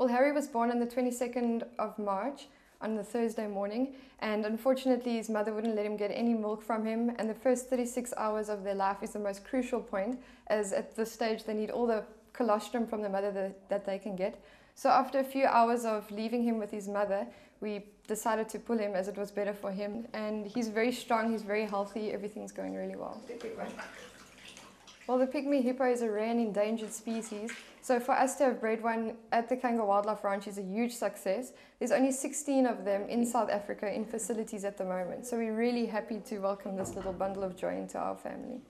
Well, Harry was born on the 22nd of March on the Thursday morning, and unfortunately, his mother wouldn't let him get any milk from him. And the first 36 hours of their life is the most crucial point, as at this stage they need all the colostrum from the mother that, that they can get. So after a few hours of leaving him with his mother, we decided to pull him as it was better for him. And he's very strong, he's very healthy, everything's going really well. Well, the pygmy hippo is a rare and endangered species. So for us to have bred one at the Cango Wildlife Ranch is a huge success. There's only 16 of them in South Africa in facilities at the moment. So we're really happy to welcome this little bundle of joy into our family.